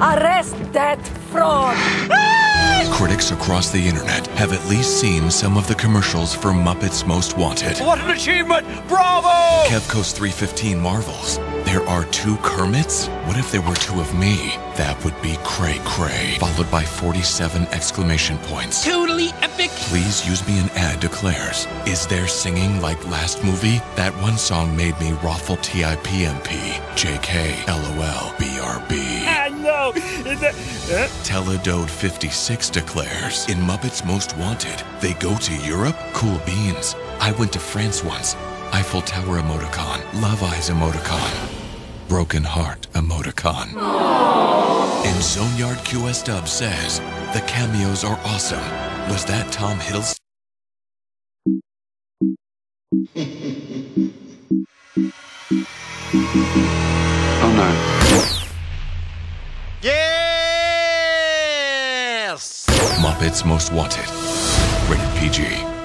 Arrest that fraud! Critics across the internet have at least seen some of the commercials for Muppets Most Wanted. What an achievement! Bravo! Kevco's 315 marvels. There are two Kermits? What if there were two of me? That would be cray cray. Followed by 47 exclamation points. Totally epic. Please use me an ad declares. Is there singing like last movie? That one song made me raffle TIPMP. JK, LOL, BRB. Uh? Teledode 56 declares In Muppets Most Wanted, they go to Europe? Cool beans. I went to France once. Eiffel Tower emoticon. Love Eyes emoticon. Broken Heart emoticon. And Zoneyard QS Dub says, The cameos are awesome. Was that Tom Hiddleston? Oh no. Muppets Most Wanted. Rated PG.